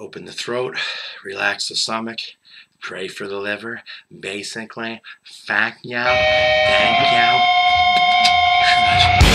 Open the throat, relax the stomach, pray for the liver. Basically, thank you, thank you.